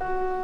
you.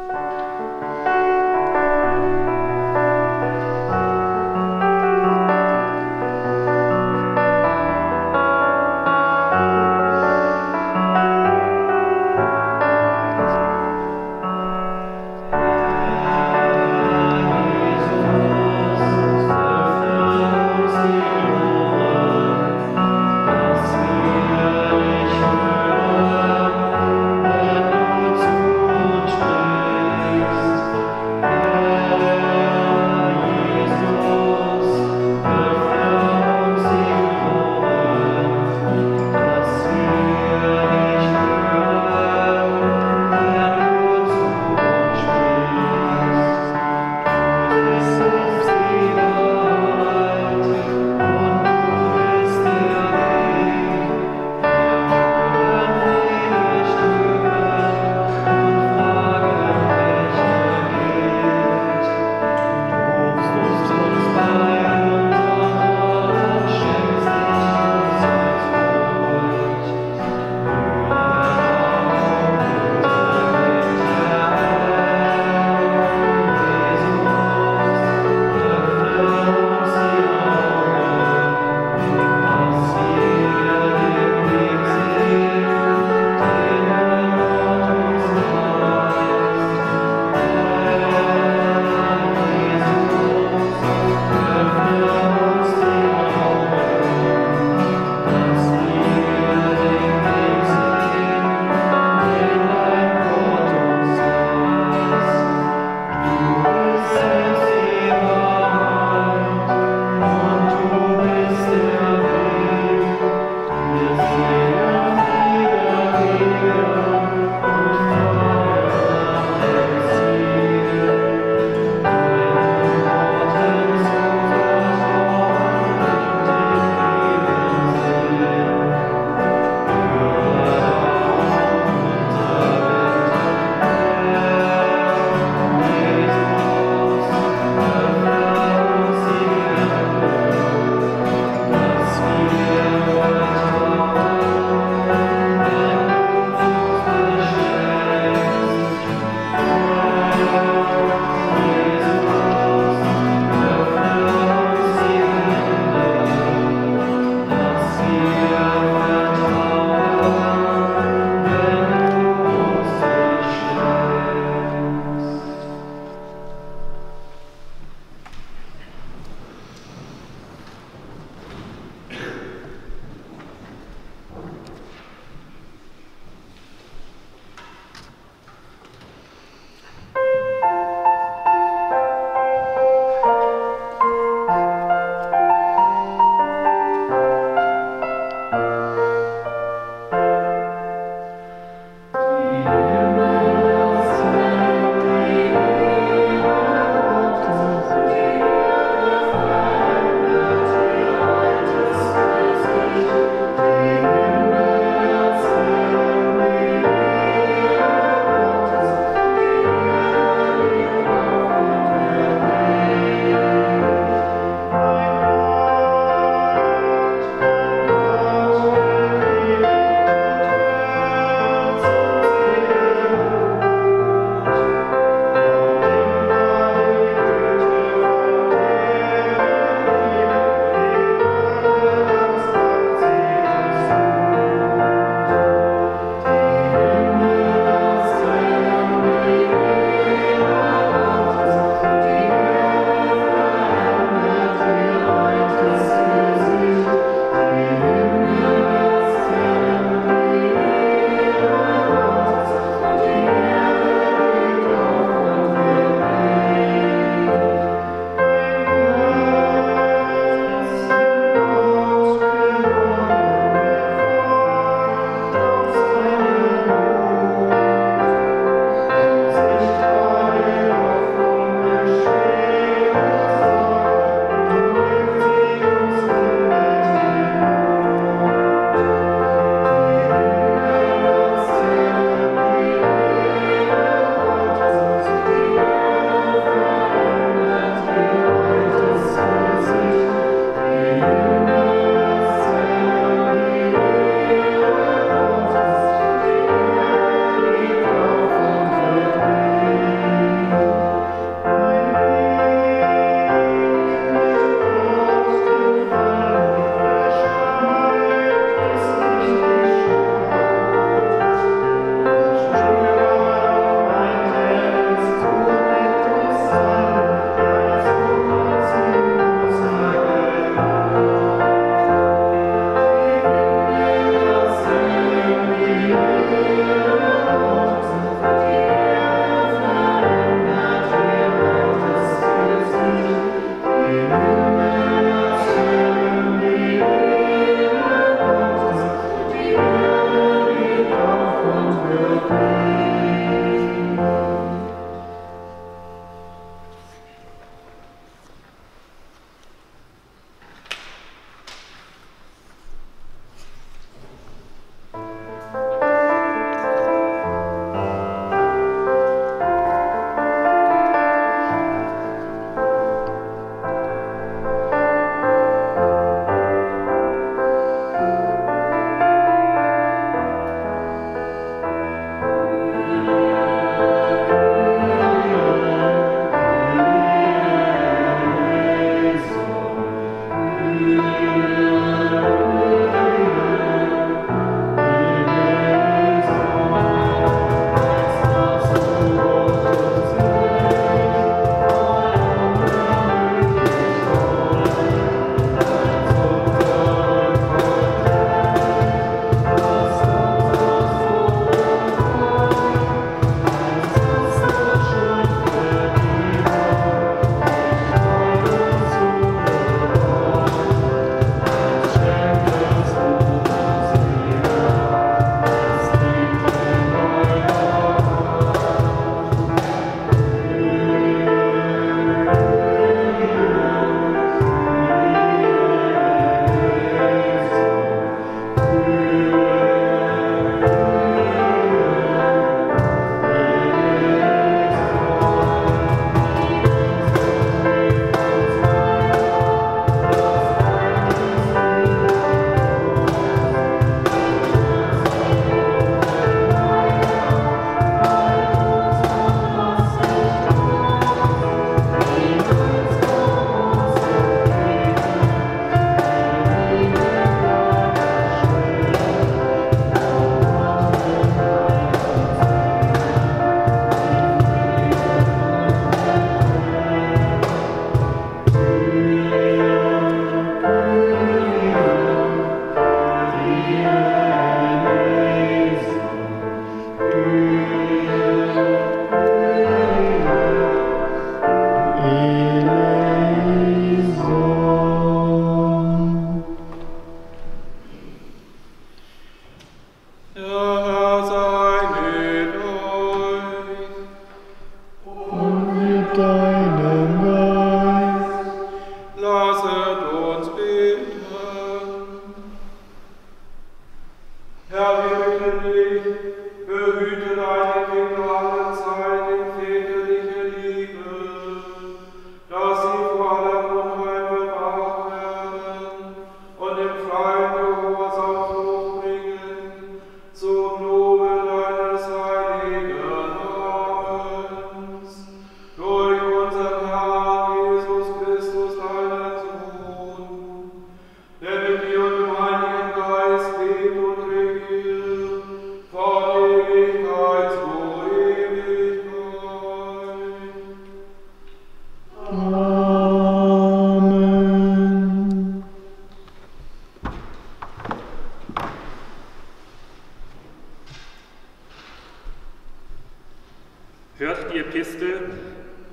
Hört die Epistel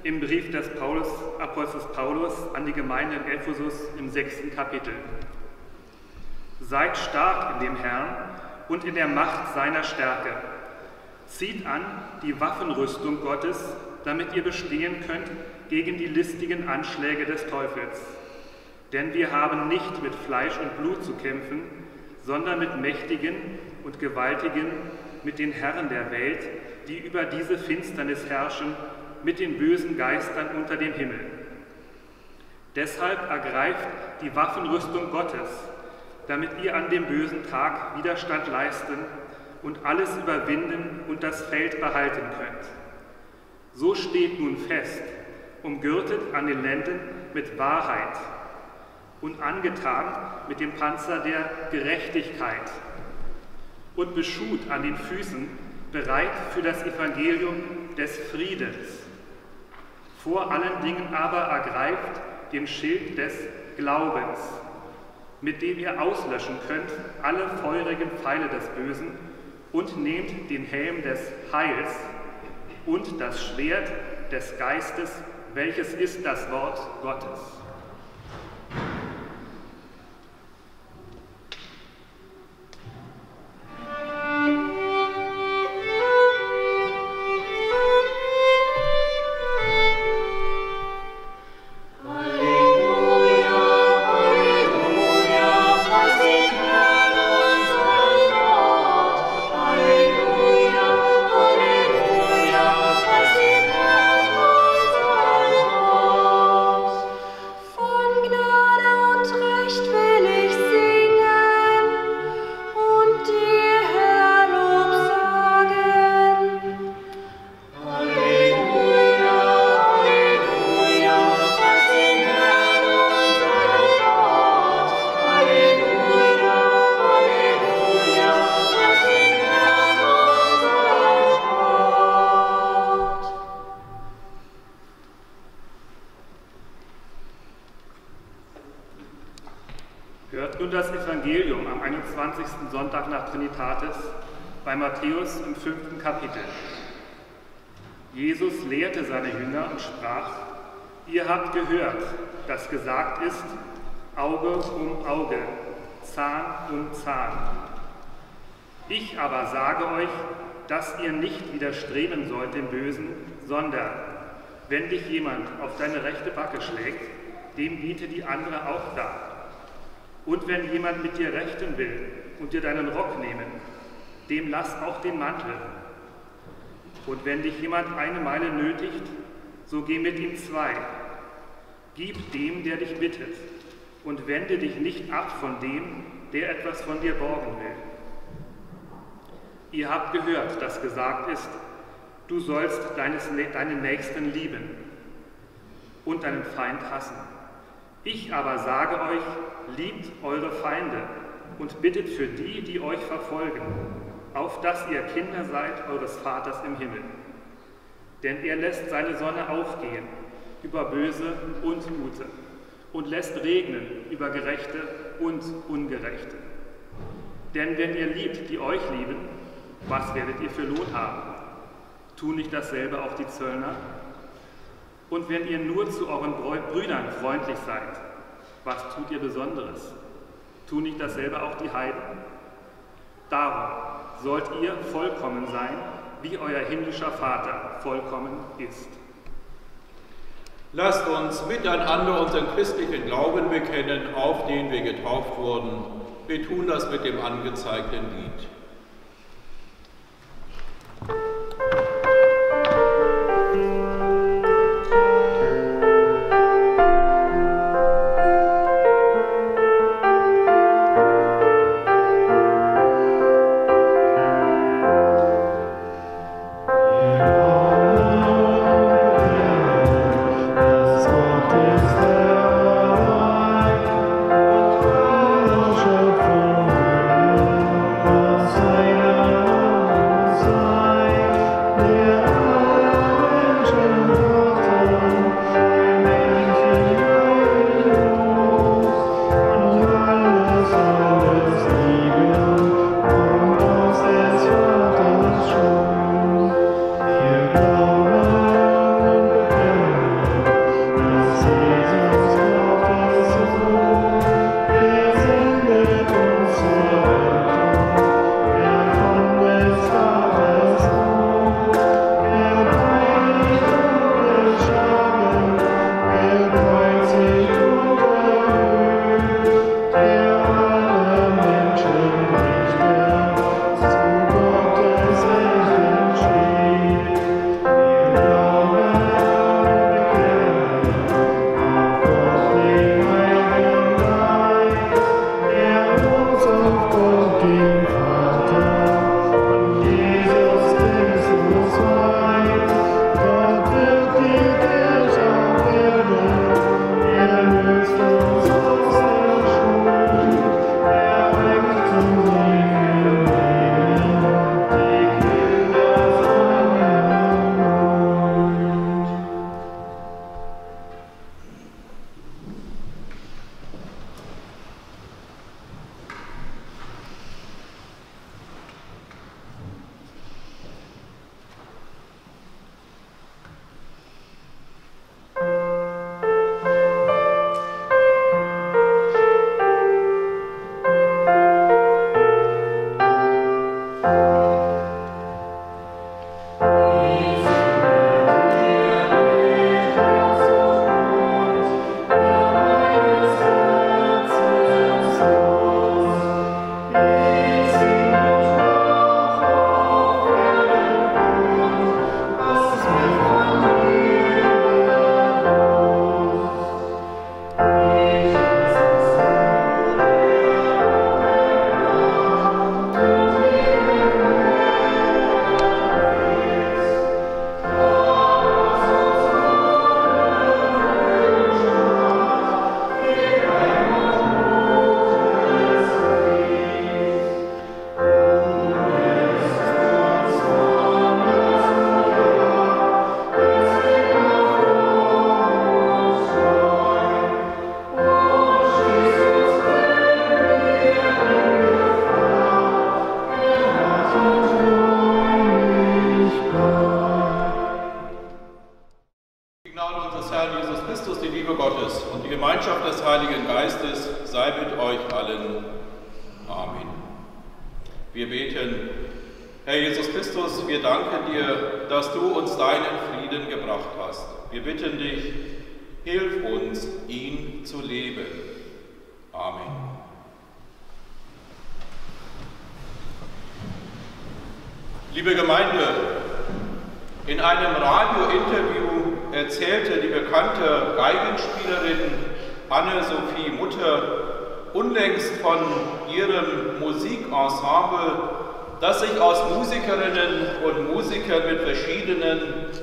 im Brief des Paulus, Apostels Paulus an die Gemeinde in Ephesus im sechsten Kapitel. Seid stark in dem Herrn und in der Macht seiner Stärke. Zieht an die Waffenrüstung Gottes, damit ihr bestehen könnt gegen die listigen Anschläge des Teufels. Denn wir haben nicht mit Fleisch und Blut zu kämpfen, sondern mit Mächtigen und Gewaltigen, mit den Herren der Welt, die über diese Finsternis herrschen, mit den bösen Geistern unter dem Himmel. Deshalb ergreift die Waffenrüstung Gottes, damit ihr an dem bösen Tag Widerstand leisten und alles überwinden und das Feld behalten könnt. So steht nun fest, umgürtet an den Lenden mit Wahrheit und angetan mit dem Panzer der Gerechtigkeit und beschut an den Füßen, bereit für das Evangelium des Friedens. Vor allen Dingen aber ergreift den Schild des Glaubens, mit dem ihr auslöschen könnt alle feurigen Pfeile des Bösen und nehmt den Helm des Heils und das Schwert des Geistes, welches ist das Wort Gottes. Matthäus im fünften Kapitel. Jesus lehrte seine Jünger und sprach, ihr habt gehört, dass gesagt ist, Auge um Auge, Zahn um Zahn. Ich aber sage euch, dass ihr nicht widerstreben sollt dem Bösen, sondern wenn dich jemand auf deine rechte Backe schlägt, dem biete die andere auch dar. Und wenn jemand mit dir rechten will und dir deinen Rock nehmen, dem lass auch den Mantel. Und wenn dich jemand eine Meile nötigt, so geh mit ihm zwei. Gib dem, der dich bittet, und wende dich nicht ab von dem, der etwas von dir borgen will. Ihr habt gehört, dass gesagt ist, du sollst deines, deinen Nächsten lieben und deinen Feind hassen. Ich aber sage euch, liebt eure Feinde und bittet für die, die euch verfolgen, auf dass ihr Kinder seid eures Vaters im Himmel. Denn er lässt seine Sonne aufgehen über Böse und Gute und lässt regnen über Gerechte und Ungerechte. Denn wenn ihr liebt, die euch lieben, was werdet ihr für Lohn haben? Tun nicht dasselbe auch die Zöllner? Und wenn ihr nur zu euren Brü- Brüdern freundlich seid, was tut ihr Besonderes? Tun nicht dasselbe auch die Heiden? Darum sollt ihr vollkommen sein, wie euer himmlischer Vater vollkommen ist. Lasst uns miteinander unseren christlichen Glauben bekennen, auf den wir getauft wurden. Wir tun das mit dem angezeigten Lied.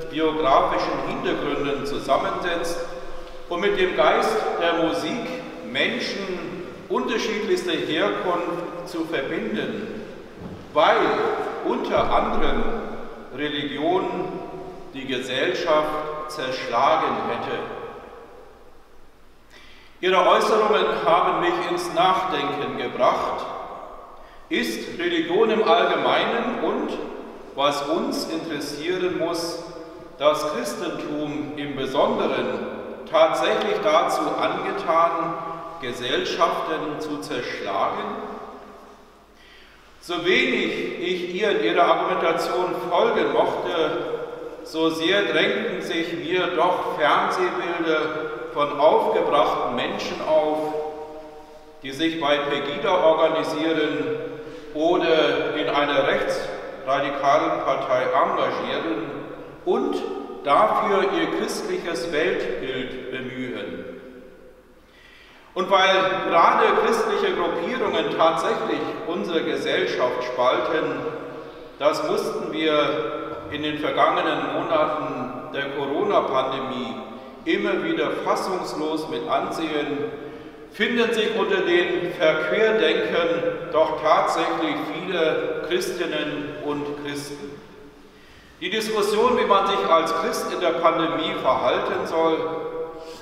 Biografischen Hintergründen zusammensetzt und mit dem Geist der Musik Menschen unterschiedlichster Herkunft zu verbinden, weil unter anderem Religion die Gesellschaft zerschlagen hätte. Ihre Äußerungen haben mich ins Nachdenken gebracht. Ist Religion im Allgemeinen und, was uns interessieren muss, das Christentum im Besonderen tatsächlich dazu angetan, Gesellschaften zu zerschlagen? So wenig ich ihr in ihrer Argumentation folgen mochte, so sehr drängten sich mir doch Fernsehbilder von aufgebrachten Menschen auf, die sich bei Pegida organisieren oder in einer rechtsradikalen Partei engagieren und dafür ihr christliches Weltbild bemühen. Und weil gerade christliche Gruppierungen tatsächlich unsere Gesellschaft spalten, das mussten wir in den vergangenen Monaten der Corona-Pandemie immer wieder fassungslos mit ansehen, finden sich unter den Verquerdenkern doch tatsächlich viele Christinnen und Christen. Die Diskussion, wie man sich als Christ in der Pandemie verhalten soll,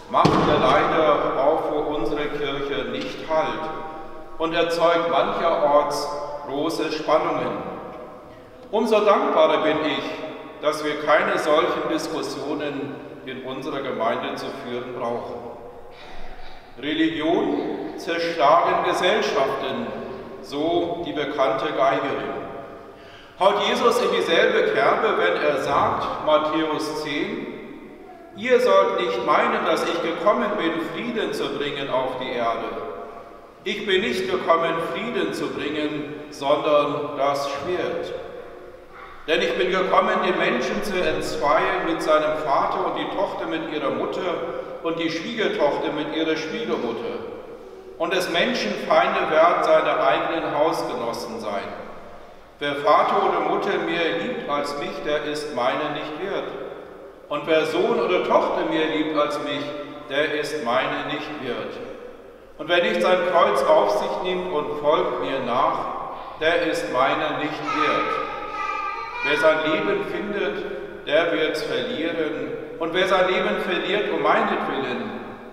macht ja leider auch vor unserer Kirche nicht Halt und erzeugt mancherorts große Spannungen. Umso dankbarer bin ich, dass wir keine solchen Diskussionen in unserer Gemeinde zu führen brauchen. Religion zerschlagen Gesellschaften, so die bekannte Geigerin. Haut Jesus in dieselbe Kerbe, wenn er sagt, Matthäus 10, Ihr sollt nicht meinen, dass ich gekommen bin, Frieden zu bringen auf die Erde. Ich bin nicht gekommen, Frieden zu bringen, sondern das Schwert. Denn ich bin gekommen, den Menschen zu entzweien mit seinem Vater und die Tochter mit ihrer Mutter und die Schwiegertochter mit ihrer Schwiegermutter. Und des Menschen Feinde werden seine eigenen Hausgenossen sein. Wer Vater oder Mutter mehr liebt als mich, der ist meine nicht wert. Und wer Sohn oder Tochter mehr liebt als mich, der ist meine nicht wert. Und wer nicht sein Kreuz auf sich nimmt und folgt mir nach, der ist meine nicht wert. Wer sein Leben findet, der wird's verlieren. Und wer sein Leben verliert um meinetwillen,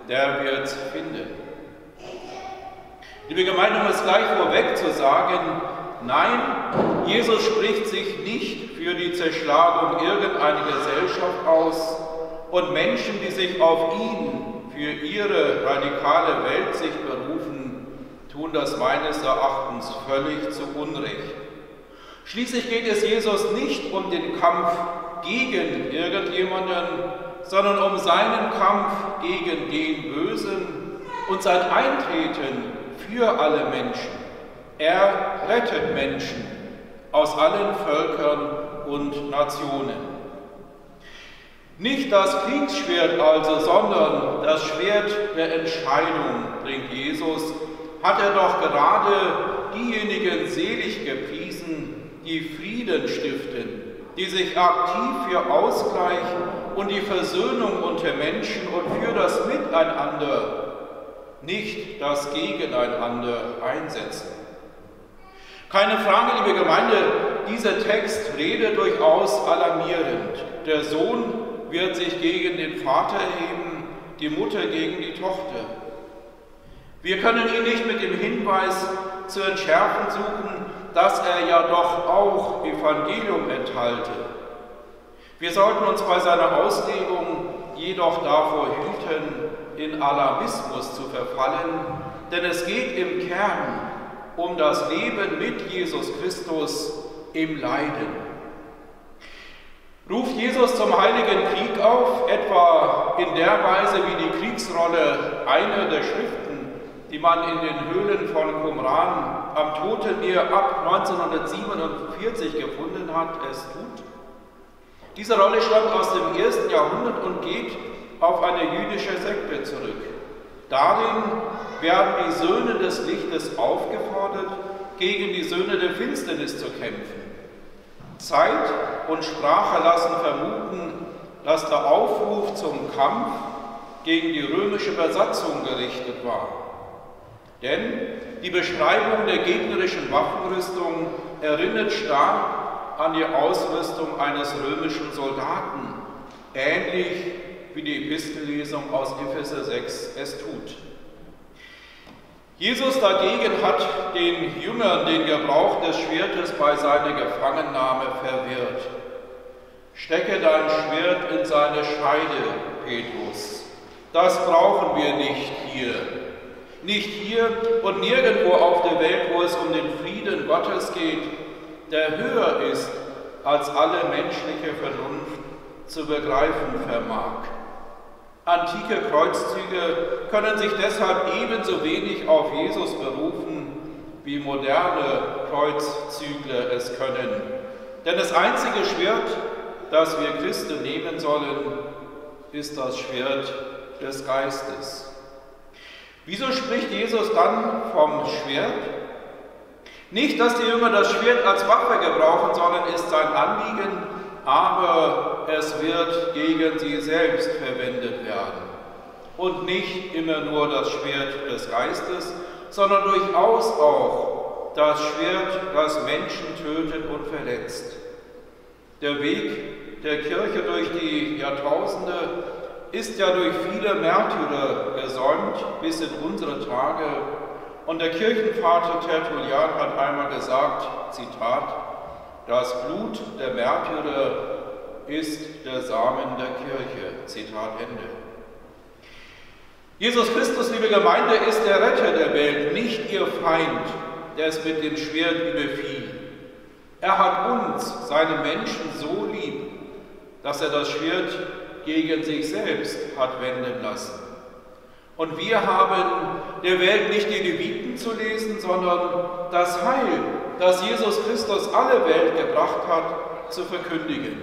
der wird's finden. Liebe Gemeinde, um es gleich vorweg zu sagen, nein, Jesus spricht sich nicht für die Zerschlagung irgendeiner Gesellschaft aus und Menschen, die sich auf ihn für ihre radikale Weltsicht berufen, tun das meines Erachtens völlig zu Unrecht. Schließlich geht es Jesus nicht um den Kampf gegen irgendjemanden, sondern um seinen Kampf gegen den Bösen und sein Eintreten für alle Menschen. Er rettet Menschen aus allen Völkern und Nationen. Nicht das Kriegsschwert also, sondern das Schwert der Entscheidung bringt Jesus, hat er doch gerade diejenigen selig gepriesen, die Frieden stiften, die sich aktiv für Ausgleich und die Versöhnung unter Menschen und für das Miteinander, nicht das Gegeneinander einsetzen. Keine Frage, liebe Gemeinde, dieser Text redet durchaus alarmierend. Der Sohn wird sich gegen den Vater erheben, die Mutter gegen die Tochter. Wir können ihn nicht mit dem Hinweis zu entschärfen suchen, dass er ja doch auch Evangelium enthalte. Wir sollten uns bei seiner Auslegung jedoch davor hüten, in Alarmismus zu verfallen, denn es geht im Kern um das Leben mit Jesus Christus im Leiden. Ruft Jesus zum Heiligen Krieg auf, etwa in der Weise wie die Kriegsrolle einer der Schriften, die man in den Höhlen von Qumran am Toten Meer ab 1947 gefunden hat, es tut? Diese Rolle stammt aus dem ersten Jahrhundert und geht auf eine jüdische Sekte zurück. Darin werden die Söhne des Lichtes aufgefordert, gegen die Söhne der Finsternis zu kämpfen. Zeit und Sprache lassen vermuten, dass der Aufruf zum Kampf gegen die römische Besatzung gerichtet war. Denn die Beschreibung der gegnerischen Waffenrüstung erinnert stark an die Ausrüstung eines römischen Soldaten, ähnlich wie die Epistellesung aus Epheser 6 es tut. Jesus dagegen hat den Jüngern den Gebrauch des Schwertes bei seiner Gefangennahme verwirrt. Stecke dein Schwert in seine Scheide, Petrus. Das brauchen wir nicht hier. Nicht hier und nirgendwo auf der Welt, wo es um den Frieden Gottes geht, der höher ist als alle menschliche Vernunft zu begreifen vermag. Antike Kreuzzüge können sich deshalb ebenso wenig auf Jesus berufen, wie moderne Kreuzzügler es können. Denn das einzige Schwert, das wir Christen nehmen sollen, ist das Schwert des Geistes. Wieso spricht Jesus dann vom Schwert? Nicht, dass die Jünger das Schwert als Waffe gebrauchen sollen, ist sein Anliegen, aber es wird gegen sie selbst verwendet werden. Und nicht immer nur das Schwert des Geistes, sondern durchaus auch das Schwert, das Menschen tötet und verletzt. Der Weg der Kirche durch die Jahrtausende ist ja durch viele Märtyrer gesäumt bis in unsere Tage. Und der Kirchenvater Tertullian hat einmal gesagt, Zitat, das Blut der Märtyrer ist der Samen der Kirche. Zitat Ende. Jesus Christus, liebe Gemeinde, ist der Retter der Welt, nicht ihr Feind, der es mit dem Schwert überfiel. Er hat uns, seine Menschen, so lieb, dass er das Schwert gegen sich selbst hat wenden lassen. Und wir haben der Welt nicht die Leviten zu lesen, sondern das Heil, das Jesus Christus alle Welt gebracht hat, zu verkündigen.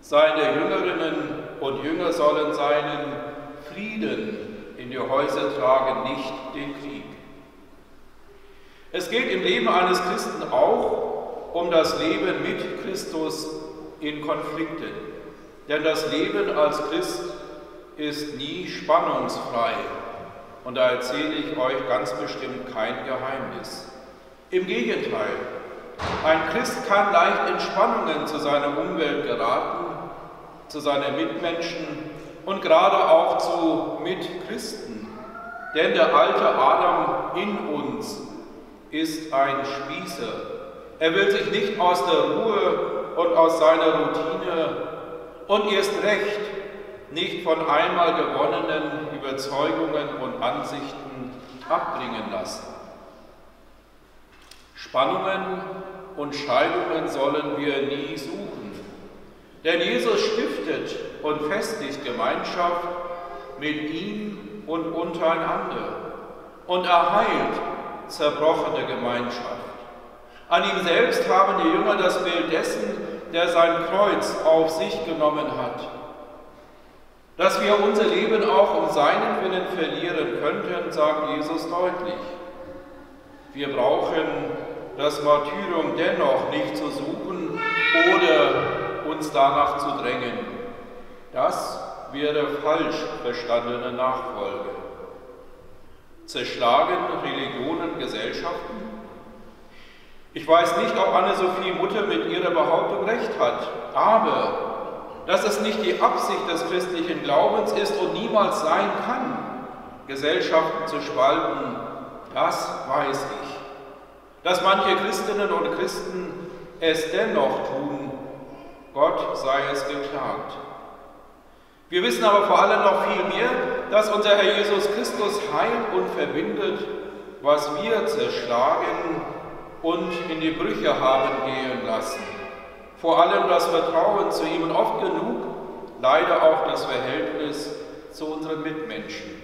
Seine Jüngerinnen und Jünger sollen seinen Frieden in die Häuser tragen, nicht den Krieg. Es geht im Leben eines Christen auch um das Leben mit Christus in Konflikten. Denn das Leben als Christ ist nie spannungsfrei. Und da erzähle ich euch ganz bestimmt kein Geheimnis. Im Gegenteil, ein Christ kann leicht in Spannungen zu seiner Umwelt geraten, zu seinen Mitmenschen und gerade auch zu Mitchristen. Denn der alte Adam in uns ist ein Spießer. Er will sich nicht aus der Ruhe und aus seiner Routine und erst recht nicht von einmal gewonnenen Überzeugungen und Ansichten abbringen lassen. Spannungen und Scheidungen sollen wir nie suchen, denn Jesus stiftet und festigt Gemeinschaft mit ihm und untereinander und er heilt zerbrochene Gemeinschaft. An ihm selbst haben die Jünger das Bild dessen, der sein Kreuz auf sich genommen hat. Dass wir unser Leben auch um seinen Willen verlieren könnten, sagt Jesus deutlich. Wir brauchen das Martyrium dennoch nicht zu suchen oder uns danach zu drängen. Das wäre falsch verstandene Nachfolge. Zerschlagen Religionen Gesellschaften? Ich weiß nicht, ob Anne-Sophie Mutter mit ihrer Behauptung recht hat, aber dass es nicht die Absicht des christlichen Glaubens ist und niemals sein kann, Gesellschaften zu spalten, das weiß ich. Dass manche Christinnen und Christen es dennoch tun, Gott sei es geklagt. Wir wissen aber vor allem noch viel mehr, dass unser Herr Jesus Christus heilt und verbindet, was wir zerschlagen und in die Brüche haben gehen lassen. Vor allem das Vertrauen zu ihm und oft genug leider auch das Verhältnis zu unseren Mitmenschen.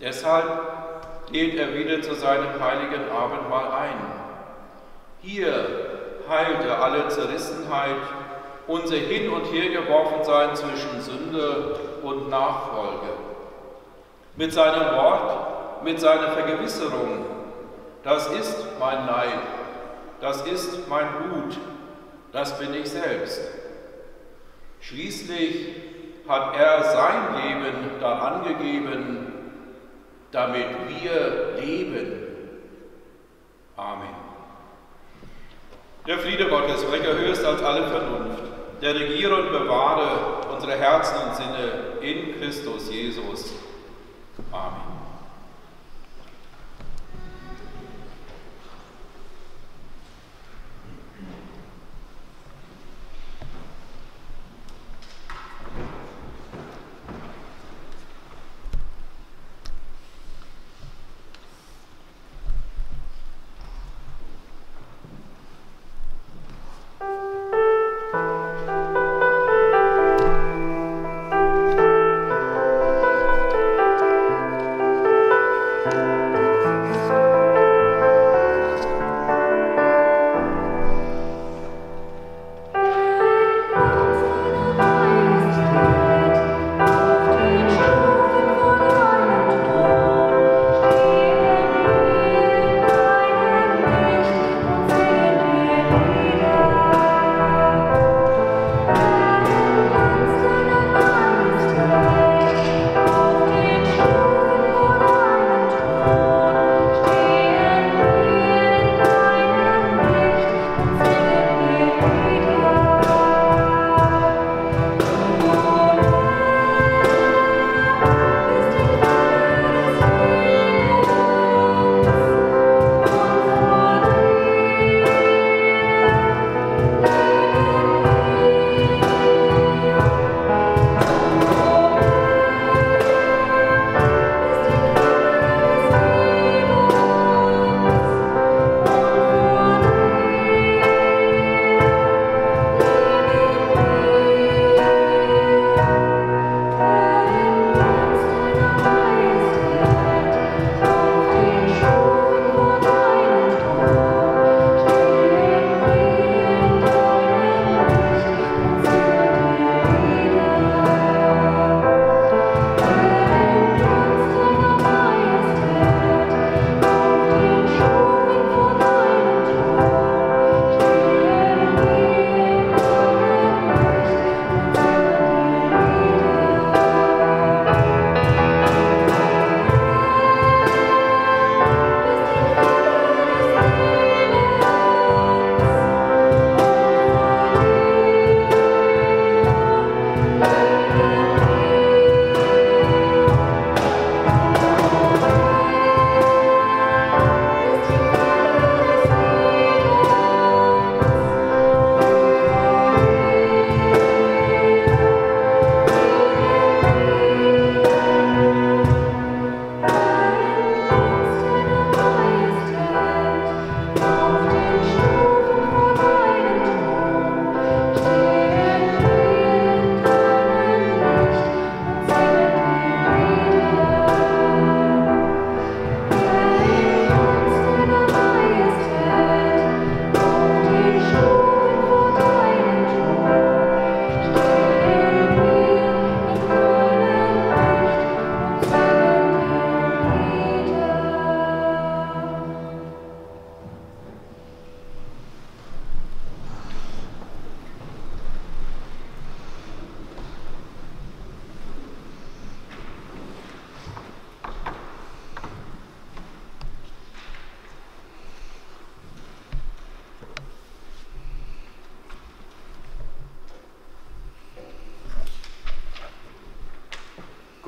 Deshalb lädt er wieder zu seinem heiligen Abendmahl ein. Hier heilt er alle Zerrissenheit, unser Hin- und Hergeworfensein zwischen Sünde und Nachfolge. Mit seinem Wort, mit seiner Vergewisserung, das ist mein Leib, das ist mein Blut, das bin ich selbst. Schließlich hat er sein Leben daran gegeben, damit wir leben. Amen. Der Friede Gottes, welcher höher ist als alle Vernunft, der regiere und bewahre unsere Herzen und Sinne in Christus Jesus. Amen.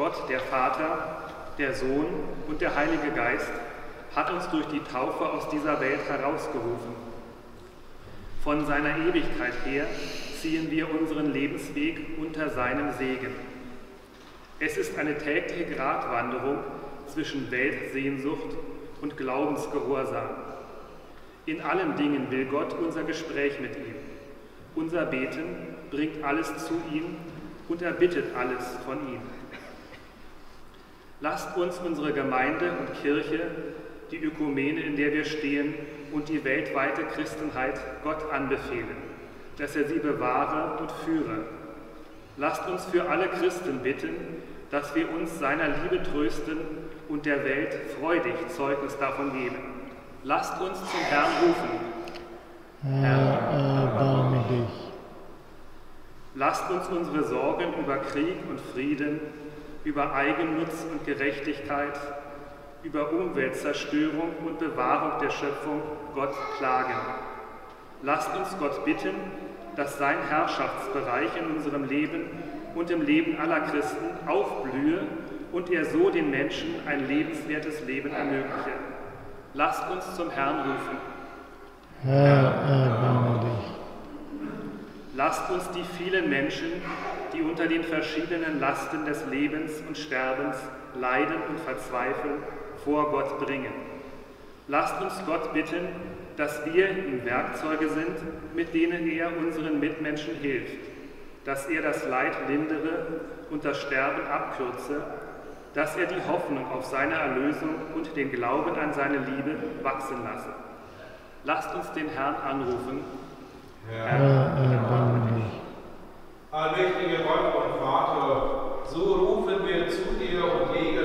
Gott, der Vater, der Sohn und der Heilige Geist, hat uns durch die Taufe aus dieser Welt herausgerufen. Von seiner Ewigkeit her ziehen wir unseren Lebensweg unter seinem Segen. Es ist eine tägliche Gratwanderung zwischen Weltsehnsucht und Glaubensgehorsam. In allen Dingen will Gott unser Gespräch mit ihm. Unser Beten bringt alles zu ihm und er bittet alles von ihm. Lasst uns unsere Gemeinde und Kirche, die Ökumene, in der wir stehen, und die weltweite Christenheit Gott anbefehlen, dass er sie bewahre und führe. Lasst uns für alle Christen bitten, dass wir uns seiner Liebe trösten und der Welt freudig Zeugnis davon geben. Lasst uns zum Herrn rufen. Herr, erbarme dich. Lasst uns unsere Sorgen über Krieg und Frieden, über Eigennutz und Gerechtigkeit, über Umweltzerstörung und Bewahrung der Schöpfung Gott klagen. Lasst uns Gott bitten, dass sein Herrschaftsbereich in unserem Leben und im Leben aller Christen aufblühe und er so den Menschen ein lebenswertes Leben ermögliche. Lasst uns zum Herrn rufen. Herr, erbarme. Lasst uns die vielen Menschen, die unter den verschiedenen Lasten des Lebens und Sterbens leiden und verzweifeln, vor Gott bringen. Lasst uns Gott bitten, dass wir ihm Werkzeuge sind, mit denen er unseren Mitmenschen hilft, dass er das Leid lindere und das Sterben abkürze, dass er die Hoffnung auf seine Erlösung und den Glauben an seine Liebe wachsen lasse. Lasst uns den Herrn anrufen. Herr, erbarme dich. Allmächtiger Gott und Vater, so rufen wir zu dir und legen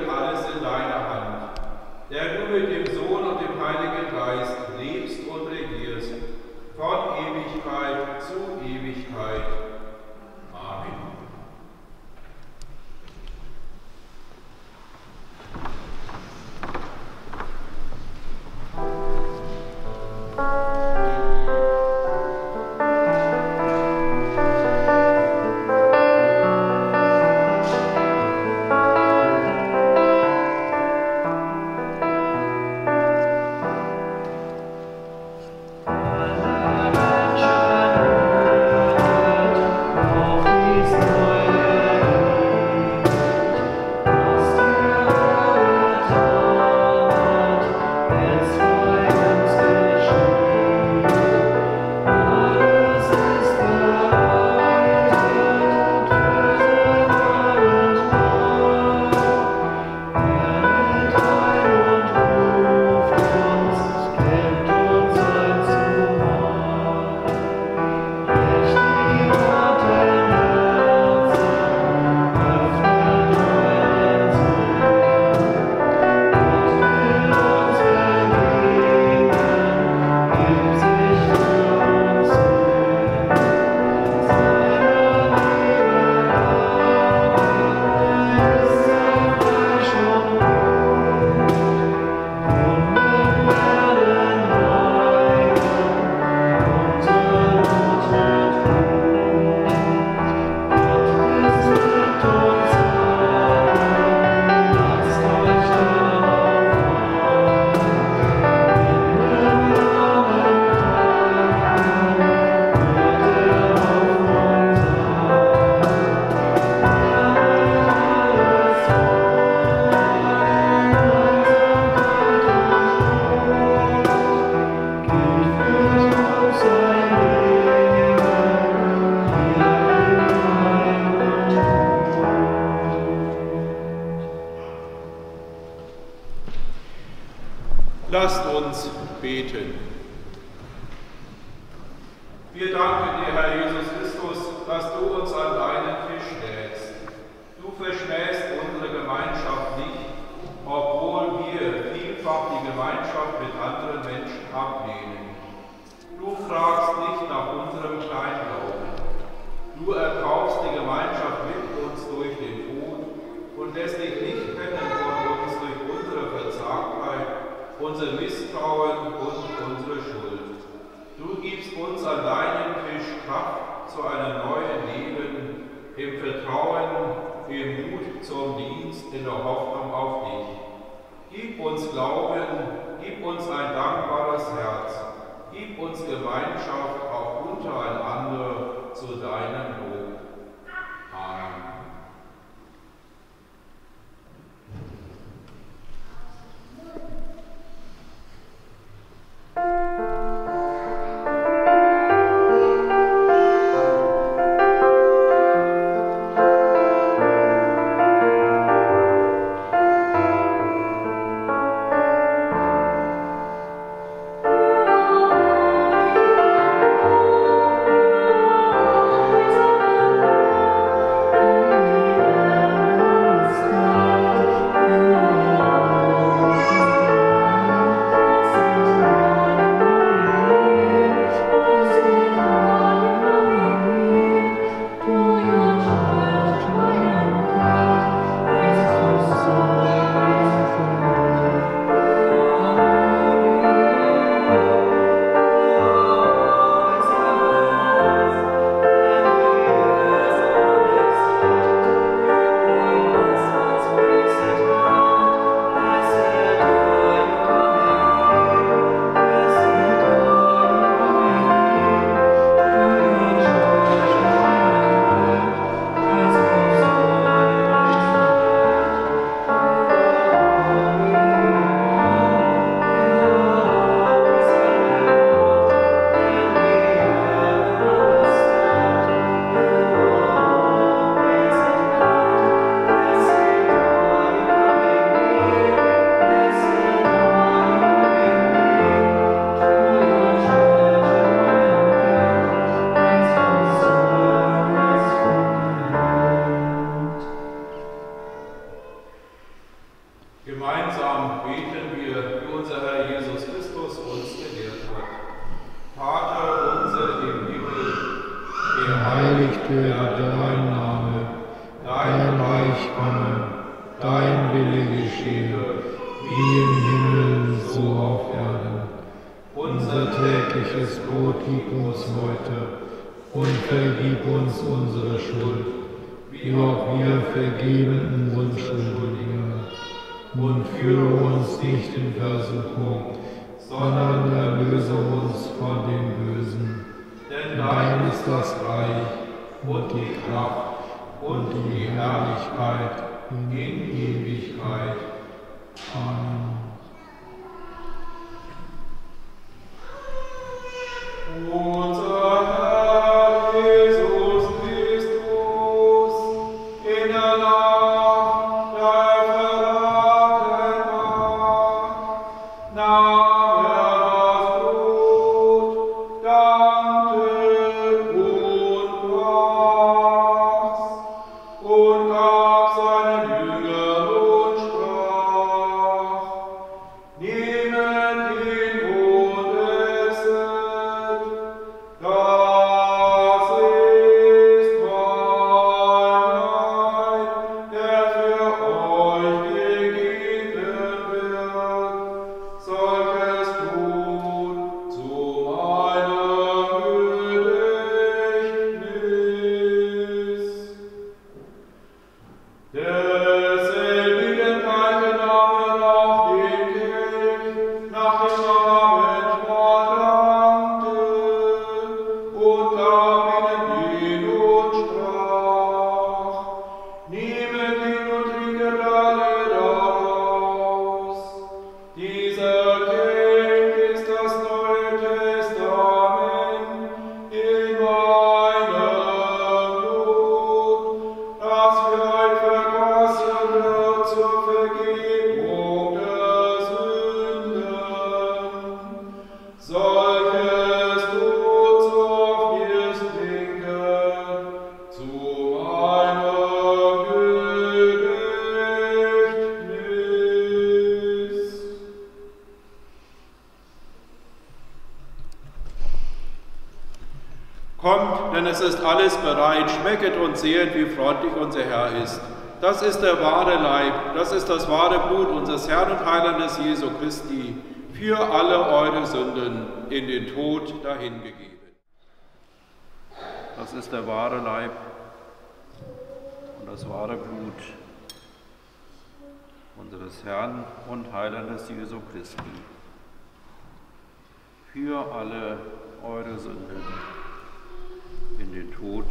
schmecket und sehet, wie freundlich unser Herr ist. Das ist der wahre Leib, das ist das wahre Blut unseres Herrn und Heilandes Jesu Christi, für alle eure Sünden in den Tod dahingegeben. Das ist der wahre Leib und das wahre Blut unseres Herrn und Heilandes Jesu Christi, für alle eure Sünden in den Tod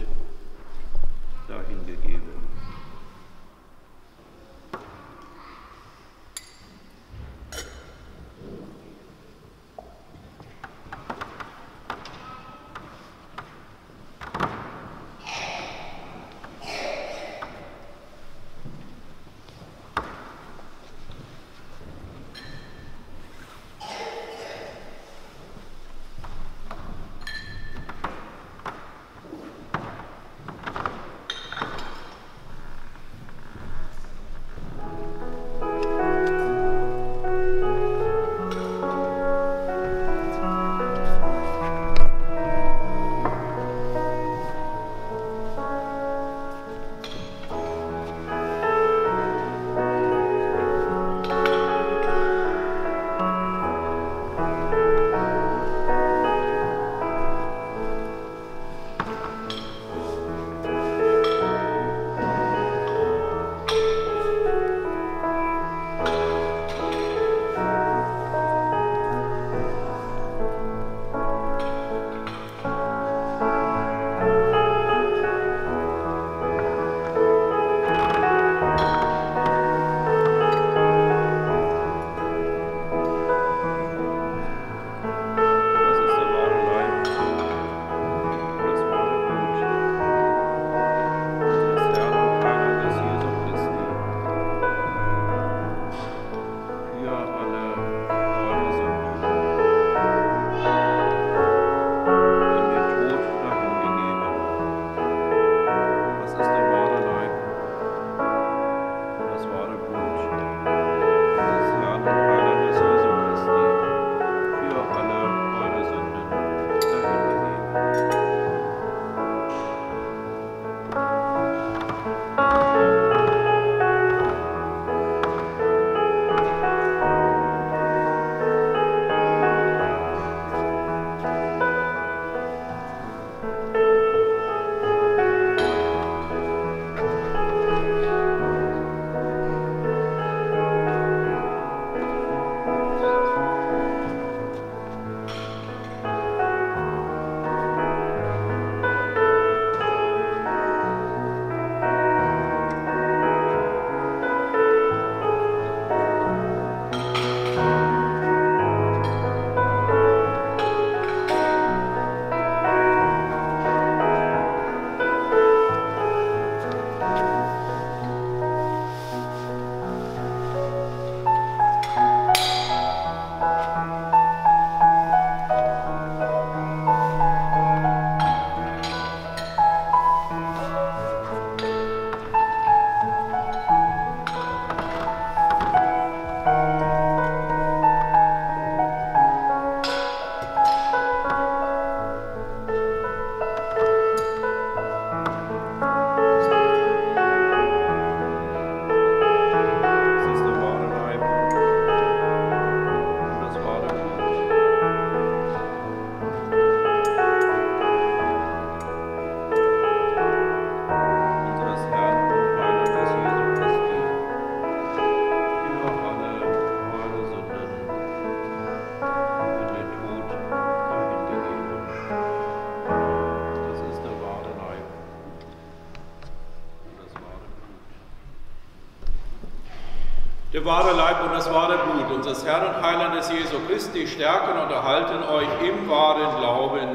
unseres Herrn und Heilandes Jesu Christi, stärken und erhalten euch im wahren Glauben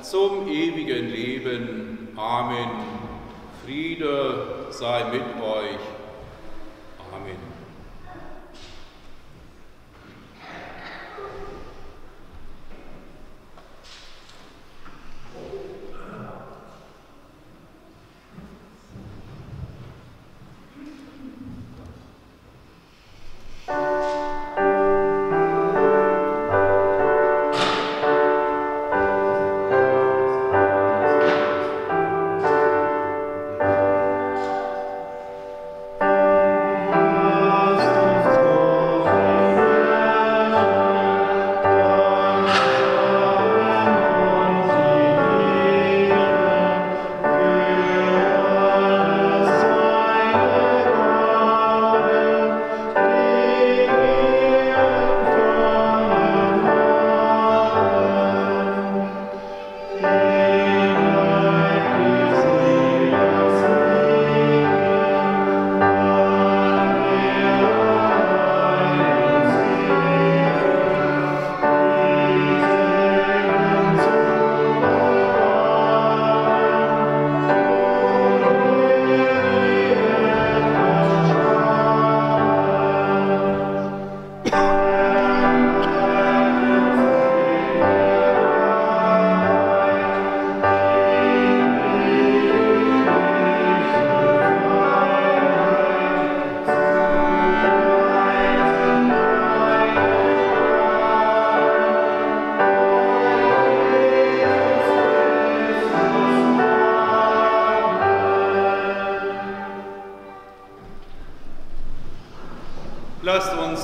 zum ewigen Leben. Amen. Friede sei mit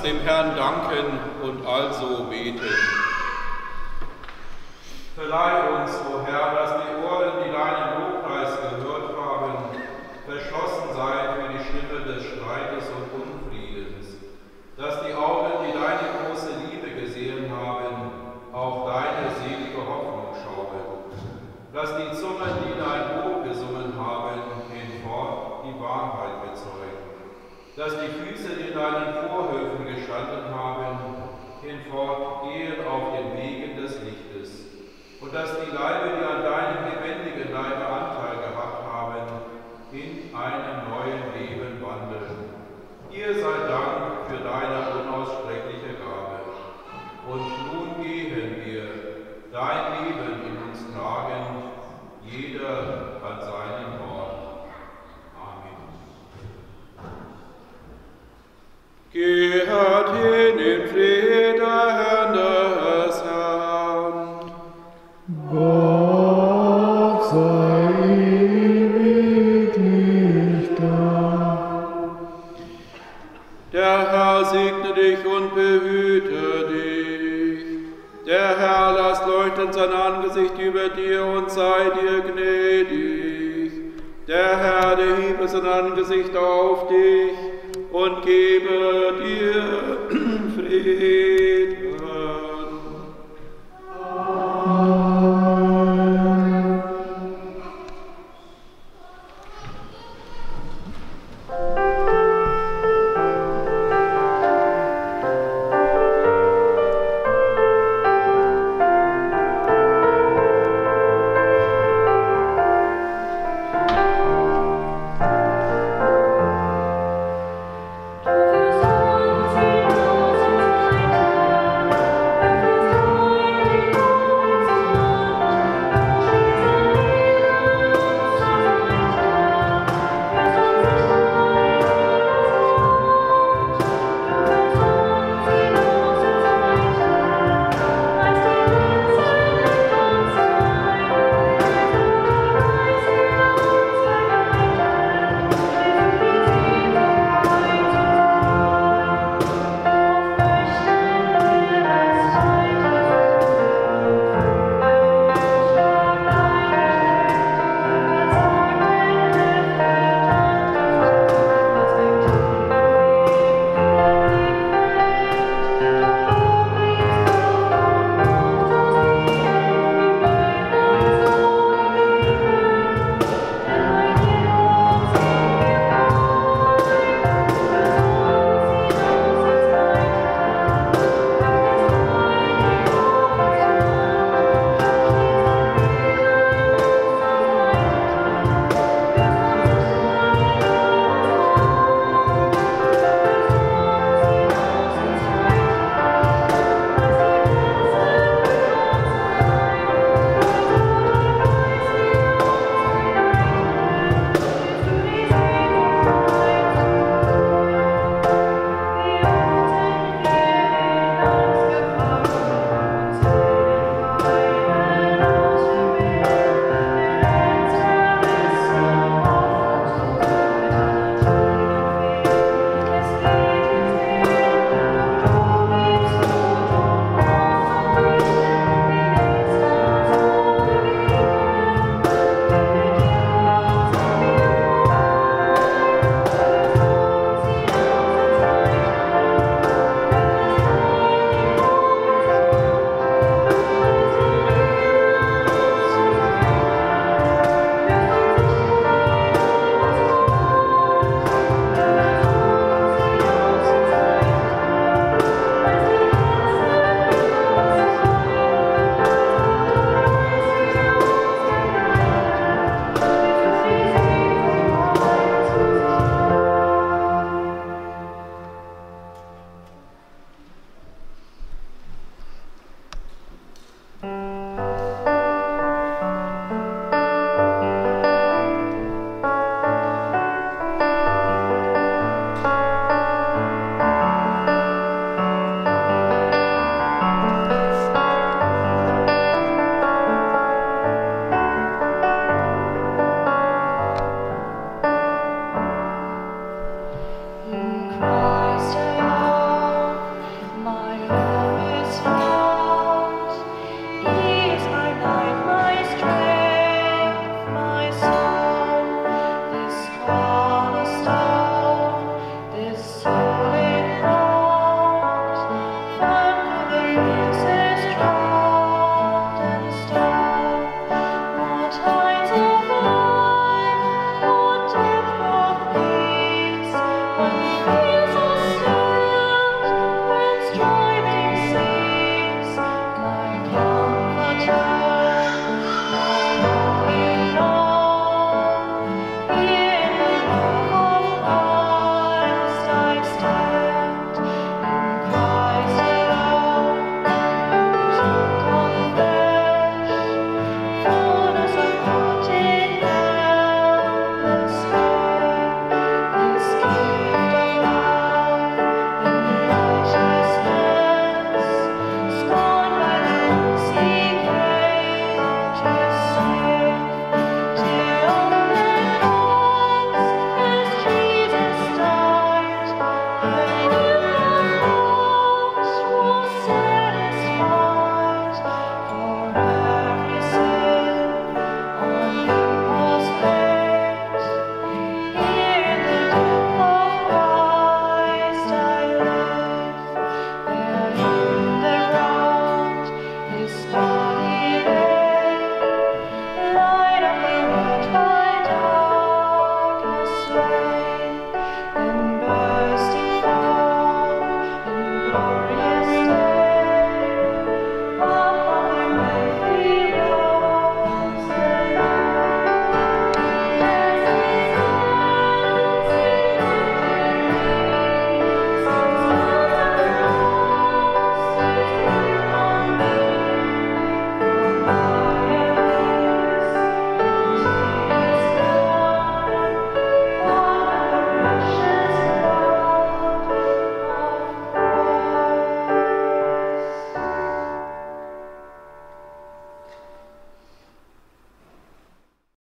dem Herrn danken und also beten. Verleih uns, o Herr, dass die Ohren, die deinen Lobpreis gehört haben, verschlossen seien für die Stimme des Streites und Unfriedens, dass die Augen, die deine große Liebe gesehen haben, auf deine selige Hoffnung schauen, dass die Zungen, die dein Lob gesungen haben, hinfort die Wahrheit bezeugen, dass die Füße, die in deinen Vorhöfen dass die Leibe, die